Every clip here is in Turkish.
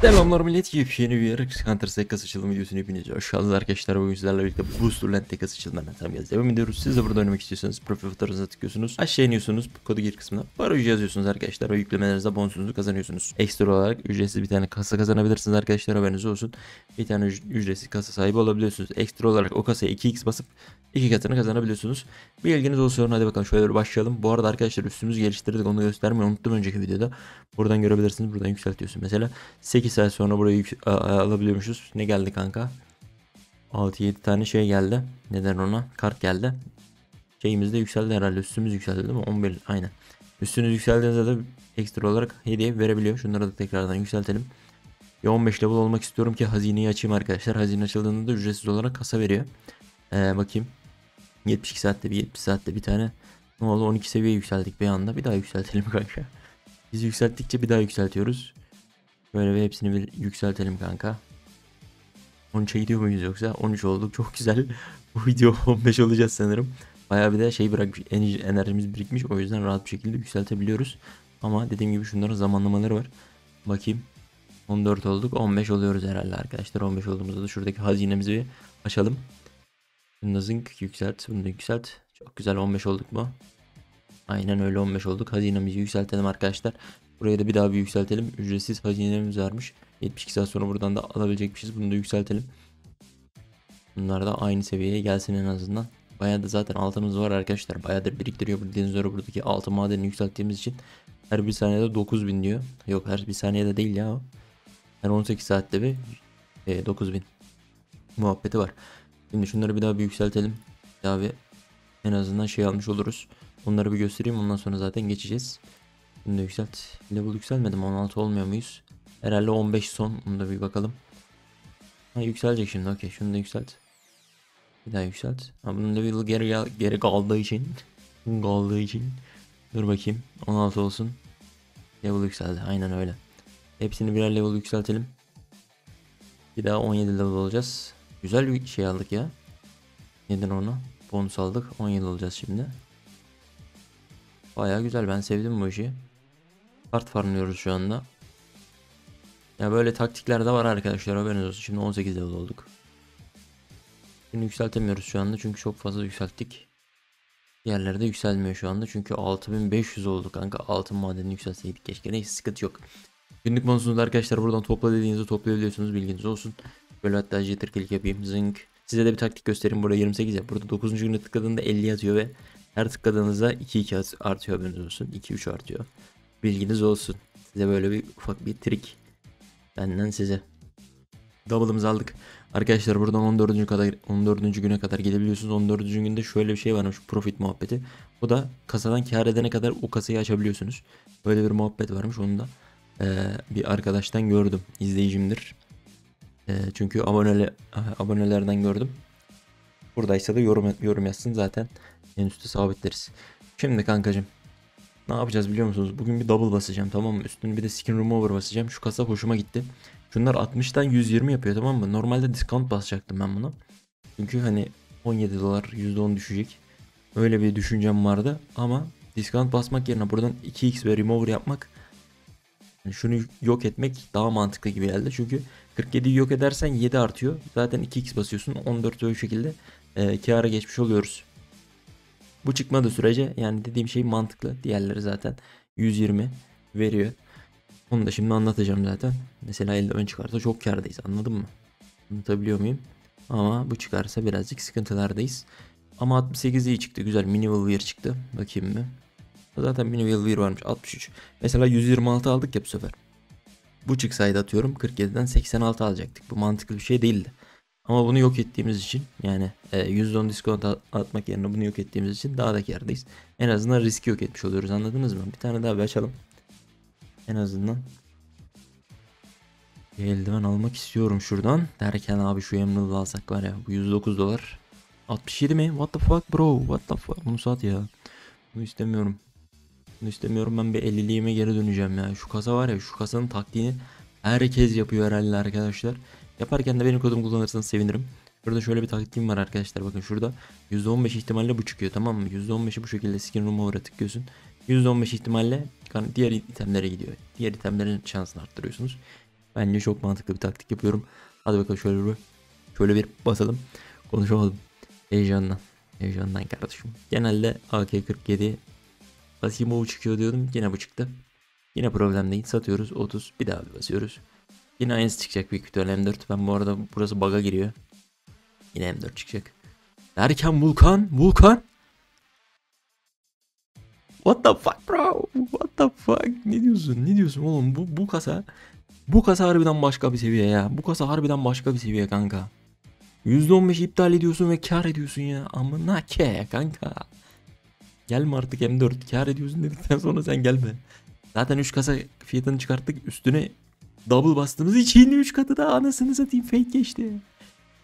Selamlar millet yepyeni bir yer Counter Strike kasa açılım videosunu hepiniz hoş geldiniz arkadaşlar. Bugün sizlerle birlikte Booster Land kasa açılımlarına tam geldi devam ediyoruz. Siz de burada oynamak istiyorsanız profil fotoğrafınıza tıklıyorsunuz. Aşağı iniyorsunuz kodu gir kısmına baraj yazıyorsunuz arkadaşlar ve yüklemelerinizde bonusunuzu kazanıyorsunuz. Ekstra olarak ücretsiz bir tane kasa kazanabilirsiniz arkadaşlar haberiniz olsun. Bir tane üc- ücretsiz kasa sahibi olabiliyorsunuz. Ekstra olarak o kasaya 2x basıp iki katını kazanabiliyorsunuz. Bir ilginiz olsun hadi bakalım şöyle bir başlayalım. Bu arada arkadaşlar üstümüzü geliştirdik onu göstermeyi unuttum önceki videoda. Buradan görebilirsiniz buradan yükseltiyorsun. Mesela 8 saat sonra burayı alabiliyormuşuz. Ne geldi kanka? 6-7 tane şey geldi. Neden ona? Kart geldi. Şeyimiz de yükseldi herhalde. Üstümüz yükseldi değil mi? 11 aynen. Üstünüz yükseldiğinizde de ekstra olarak hediye verebiliyor. Şunları da tekrardan yükseltelim. Bir 15 level olmak istiyorum ki hazineyi açayım arkadaşlar. Hazine açıldığında da ücretsiz olarak kasa veriyor. Ee, bakayım. 72 saatte bir 70 saatte bir tane. Ne oldu 12 seviye yükseldik bir anda. Bir daha yükseltelim kanka. Biz yükselttikçe bir daha yükseltiyoruz. Böyle bir hepsini bir yükseltelim kanka. 13'e gidiyor muyuz yoksa? 13 olduk çok güzel. Bu video 15 olacağız sanırım. Bayağı bir de şey bırakmış ener- enerjimiz birikmiş o yüzden rahat bir şekilde yükseltebiliyoruz. Ama dediğim gibi şunların zamanlamaları var. Bakayım. 14 olduk 15 oluyoruz herhalde arkadaşlar. 15 olduğumuzda da şuradaki hazinemizi bir açalım. Bunu da yükselt. Bunu da yükselt. Çok güzel 15 olduk mu? Aynen öyle 15 olduk. Hazinemizi yükseltelim arkadaşlar. Buraya da bir daha bir yükseltelim. Ücretsiz hazinemiz varmış. 72 saat sonra buradan da alabilecekmişiz. Bunu da yükseltelim. Bunlar da aynı seviyeye gelsin en azından. Bayağı da zaten altımız var arkadaşlar. Bayağıdır biriktiriyor. Bildiğiniz üzere buradaki altın madenini yükselttiğimiz için her bir saniyede 9000 diyor. Yok her bir saniyede değil ya. Her 18 saatte bir e, 9000 muhabbeti var. Şimdi şunları bir daha bir yükseltelim. Bir daha bir en azından şey almış oluruz. Onları bir göstereyim ondan sonra zaten geçeceğiz. Şimdi de yükselt. Level yükselmedi mi? 16 olmuyor muyuz? Herhalde 15 son. Onu da bir bakalım. Ha yükselecek şimdi. Okey. Şunu da yükselt. Bir daha yükselt. Ha bunun level geri, geri kaldığı için. kaldığı için. Dur bakayım. 16 olsun. Level yükseldi. Aynen öyle. Hepsini birer level yükseltelim. Bir daha 17 level olacağız. Güzel bir şey aldık ya. Neden onu? Bonus aldık. 17 olacağız şimdi. Baya güzel. Ben sevdim bu işi. Kart farmlıyoruz şu anda. Ya böyle taktikler de var arkadaşlar haberiniz olsun. Şimdi 18 level olduk. Şimdi yükseltemiyoruz şu anda çünkü çok fazla yükselttik. Diğerleri de yükselmiyor şu anda çünkü 6500 oldu kanka. Altın madenini yükseltseydik keşke. Neyse sıkıntı yok. Günlük bonusunu arkadaşlar buradan topla dediğinizde toplayabiliyorsunuz bilginiz olsun. Böyle hatta jitter click yapayım zınk. Size de bir taktik göstereyim burada 28 ya. Burada 9. güne tıkladığında 50 atıyor ve her tıkladığınızda 2-2 at- artıyor haberiniz olsun. 2-3 artıyor. Bilginiz olsun. Size böyle bir ufak bir trik. Benden size. Double'ımızı aldık. Arkadaşlar buradan 14. kadar 14. güne kadar gidebiliyorsunuz. 14. günde şöyle bir şey varmış profit muhabbeti. O da kasadan kar edene kadar o kasayı açabiliyorsunuz. Böyle bir muhabbet varmış. Onu da eee, bir arkadaştan gördüm. İzleyicimdir. Eee, çünkü abonele, abonelerden gördüm. Buradaysa da yorum yorum yazsın zaten. En üstte sabitleriz. Şimdi kankacım ne yapacağız biliyor musunuz? Bugün bir double basacağım tamam mı? Üstüne bir de skin remover basacağım. Şu kasa hoşuma gitti. Şunlar 60'tan 120 yapıyor tamam mı? Normalde discount basacaktım ben buna. Çünkü hani 17 dolar %10 düşecek. Öyle bir düşüncem vardı ama discount basmak yerine buradan 2x ve remover yapmak yani şunu yok etmek daha mantıklı gibi geldi. Çünkü 47'yi yok edersen 7 artıyor. Zaten 2x basıyorsun. 14 o şekilde e, kâra geçmiş oluyoruz. Bu çıkmadığı sürece yani dediğim şey mantıklı. Diğerleri zaten 120 veriyor. Onu da şimdi anlatacağım zaten. Mesela elde ön çıkarsa çok kârdayız anladın mı? Anlatabiliyor muyum? Ama bu çıkarsa birazcık sıkıntılardayız. Ama 68 iyi çıktı. Güzel. Minimal Wear çıktı. Bakayım mı? Zaten Minimal Wear varmış. 63. Mesela 126 aldık ya bu sefer. Bu çıksaydı atıyorum 47'den 86 alacaktık. Bu mantıklı bir şey değildi. Ama bunu yok ettiğimiz için yani e, %10 discount at- atmak yerine bunu yok ettiğimiz için daha da kârdayız. En azından riski yok etmiş oluyoruz anladınız mı? Bir tane daha bir açalım. En azından. Eldiven almak istiyorum şuradan. Derken abi şu Emerald'ı alsak var ya bu 109 dolar. 67 mi? What the fuck bro? What the fuck? Bunu sat ya. Bunu istemiyorum. Bunu istemiyorum ben bir 50'liğime geri döneceğim ya. Şu kasa var ya şu kasanın taktiğini herkes yapıyor herhalde arkadaşlar. Yaparken de benim kodumu kullanırsanız sevinirim. Burada şöyle bir taktiğim var arkadaşlar. Bakın şurada %15 ihtimalle bu çıkıyor tamam mı? %15'i bu şekilde skin remover'a tıklıyorsun. %15 ihtimalle diğer itemlere gidiyor. Diğer itemlerin şansını arttırıyorsunuz. Bence çok mantıklı bir taktik yapıyorum. Hadi bakalım şöyle bir şöyle bir basalım. Konuşamadım. Heyecandan. Heyecandan kardeşim. Genelde AK-47 Asimov çıkıyor diyordum. Yine bu çıktı. Yine problem değil. Satıyoruz 30. Bir daha bir basıyoruz. Yine aynısı çıkacak büyük ihtimalle M4. Ben bu arada burası bug'a giriyor. Yine M4 çıkacak. Derken Vulkan. Vulkan. What the fuck bro? What the fuck? Ne diyorsun? Ne diyorsun oğlum? Bu, bu kasa bu kasa harbiden başka bir seviye ya. Bu kasa harbiden başka bir seviye kanka. %15 iptal ediyorsun ve kar ediyorsun ya. Amına ke kanka. Gelme artık M4 kar ediyorsun dedikten sonra sen gelme. Zaten 3 kasa fiyatını çıkarttık üstüne double bastığımız için 3 katı da anasını satayım fake geçti.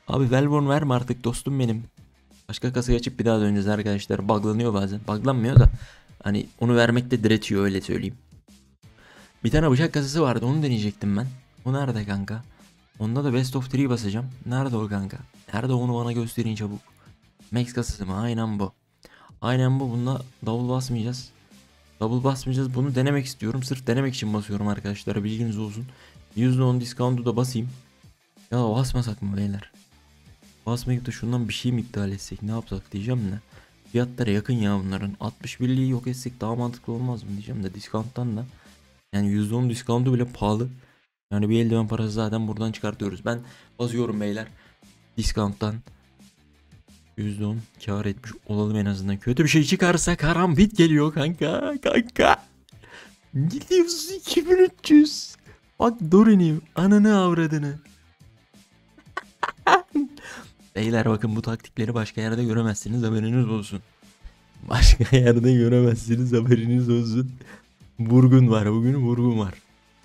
Abi Velvorn verme artık dostum benim. Başka kasayı açıp bir daha döneceğiz arkadaşlar. Buglanıyor bazen. Buglanmıyor da. Hani onu vermekte diretiyor öyle söyleyeyim. Bir tane bıçak kasası vardı onu deneyecektim ben. O nerede kanka? Onda da best of 3 basacağım. Nerede o kanka? Nerede onu bana gösterin çabuk. Max kasası mı? Aynen bu. Aynen bu. Bunda double basmayacağız. Double basmayacağız. Bunu denemek istiyorum. Sırf denemek için basıyorum arkadaşlar. Bilginiz olsun. %10 discount'u da basayım. Ya basmasak mı beyler? Basmayıp da şundan bir şey mi iptal etsek? Ne yapsak diyeceğim de. Fiyatlara yakın ya bunların. 61'liği yok etsek daha mantıklı olmaz mı diyeceğim de discount'tan da. Yani %10 discount'u bile pahalı. Yani bir eldiven parası zaten buradan çıkartıyoruz. Ben basıyorum beyler. Discount'tan %10 kar etmiş olalım en azından. Kötü bir şey çıkarsa karambit geliyor kanka. Kanka. Gidiyorsun 2300. Bak Dorin'i ananı avradını. Beyler bakın bu taktikleri başka yerde göremezsiniz haberiniz olsun. Başka yerde göremezsiniz haberiniz olsun. Vurgun var bugün vurgun var.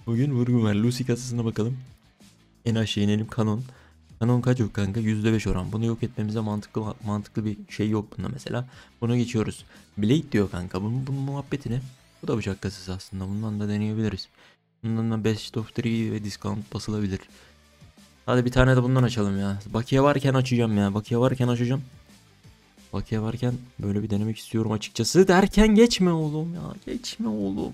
Bugün vurgun var. Lucy kasasına bakalım. En aşağı inelim kanon. Kanon kaç yok kanka? %5 oran. Bunu yok etmemize mantıklı mantıklı bir şey yok bunda mesela. Bunu geçiyoruz. Blade diyor kanka. Bunun, bunun muhabbeti ne? Bu da bıçak kasası aslında. Bundan da deneyebiliriz. Bundan da best of 3 ve discount basılabilir. Hadi bir tane de bundan açalım ya. Bakiye varken açacağım ya. Bakiye varken açacağım. Bakiye varken böyle bir denemek istiyorum açıkçası. Derken geçme oğlum ya. Geçme oğlum.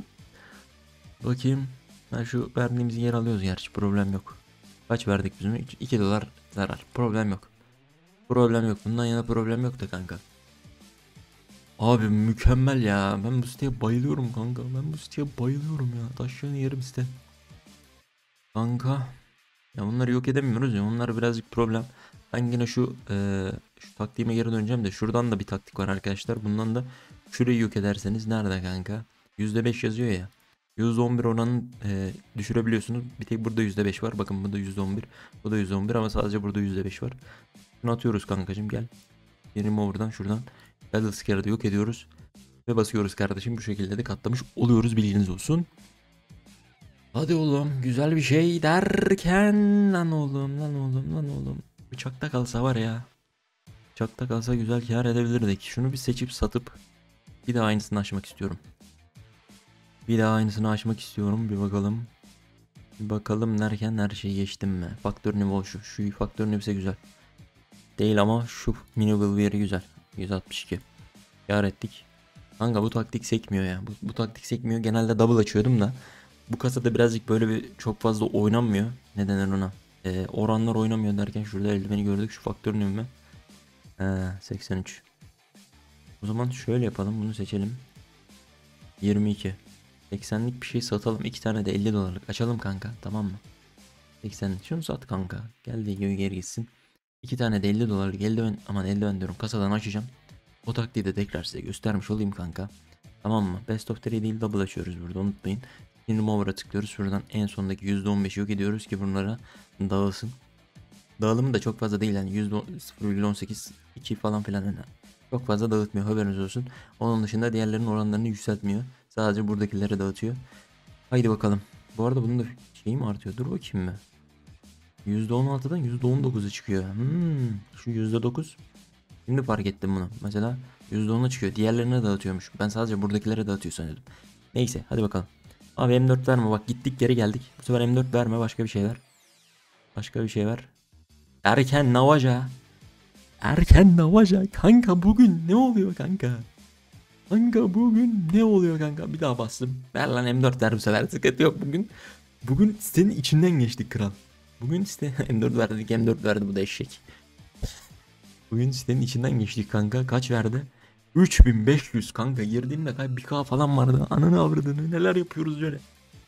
Bakayım. Ben şu verdiğimiz yer alıyoruz gerçi problem yok. Kaç verdik bizim? 2 dolar zarar. Problem yok. Problem yok. Bundan yana problem yok da kanka. Abi mükemmel ya. Ben bu siteye bayılıyorum kanka. Ben bu siteye bayılıyorum ya. Taşlarını yerim site. Kanka. Ya bunları yok edemiyoruz ya. Onlar birazcık problem. Ben yine şu e, şu taktiğime geri döneceğim de şuradan da bir taktik var arkadaşlar. Bundan da şurayı yok ederseniz nerede kanka? %5 yazıyor ya. %11 oranını e, düşürebiliyorsunuz. Bir tek burada %5 var. Bakın burada %11. Bu da %11 ama sadece burada %5 var. Şunu atıyoruz kankacım gel. Yeni over'dan şuradan. Battle Scare'ı yok ediyoruz. Ve basıyoruz kardeşim. Bu şekilde de katlamış oluyoruz bilginiz olsun. Hadi oğlum güzel bir şey derken lan oğlum lan oğlum lan oğlum. Bıçakta kalsa var ya. Bıçakta kalsa güzel kar edebilirdik. Şunu bir seçip satıp bir daha aynısını açmak istiyorum. Bir daha aynısını açmak istiyorum. Bir bakalım. Bir bakalım derken her şeyi geçtim mi? Faktör nivo şu. Şu faktör nivose güzel. Değil ama şu mini yeri güzel. 162. Kar ettik. Kanka bu taktik sekmiyor ya. Bu, bu taktik sekmiyor. Genelde double açıyordum da. Bu kasada birazcık böyle bir çok fazla oynanmıyor. Ne denir ona? Ee, oranlar oynamıyor derken şurada eldiveni gördük. Şu faktörün ünlü. Ee, 83. O zaman şöyle yapalım. Bunu seçelim. 22. 80'lik bir şey satalım. 2 tane de 50 dolarlık. Açalım kanka. Tamam mı? 80'lik. Şunu sat kanka. Geldiği gibi geri gitsin. 2 tane de 50 dolarlık eldiven. Aman eldiven diyorum. Kasadan açacağım. O taktiği de tekrar size göstermiş olayım kanka. Tamam mı? Best of 3 değil double açıyoruz burada unutmayın. Şimdi Mover'a tıklıyoruz. Şuradan en sondaki %15'i yok ediyoruz ki bunlara dağılsın. Dağılımı da çok fazla değil yani %0,18 2 falan filan yani. Çok fazla dağıtmıyor haberiniz olsun. Onun dışında diğerlerinin oranlarını yükseltmiyor. Sadece buradakileri dağıtıyor. Haydi bakalım. Bu arada bunun da şeyi mi artıyor? Dur bakayım mı? %16'dan %19'a çıkıyor. Hmm, şu %9. Şimdi fark ettim bunu. Mesela %10'a çıkıyor. Diğerlerine dağıtıyormuş. Ben sadece buradakilere dağıtıyor sanıyordum. Neyse hadi bakalım. Abi M4 verme bak gittik geri geldik. Bu sefer M4 verme başka bir şey ver. Başka bir şey ver. Erken Navaja. Erken Navaja. Kanka bugün ne oluyor kanka? Kanka bugün ne oluyor kanka? Bir daha bastım. Ver lan M4 ver bu sefer sıkıntı yok bugün. Bugün sitenin içinden geçtik kral. Bugün site M4 verdi dedik M4 verdi bu da eşek. Bugün sitenin içinden geçtik kanka. Kaç verdi? 3500 kanka girdiğimde kay 1k falan vardı. Ananı avradını neler yapıyoruz öyle.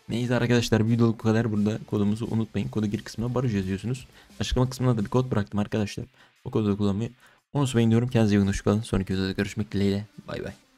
Neyse arkadaşlar videoluk bu kadar. Burada kodumuzu unutmayın. Kodu gir kısmına barış yazıyorsunuz. Açıklama kısmına da bir kod bıraktım arkadaşlar. O kodu kullanmayı unutmayın diyorum. Kendinize iyi bakın. Hoşçakalın. Sonraki videoda görüşmek dileğiyle. Bay bay.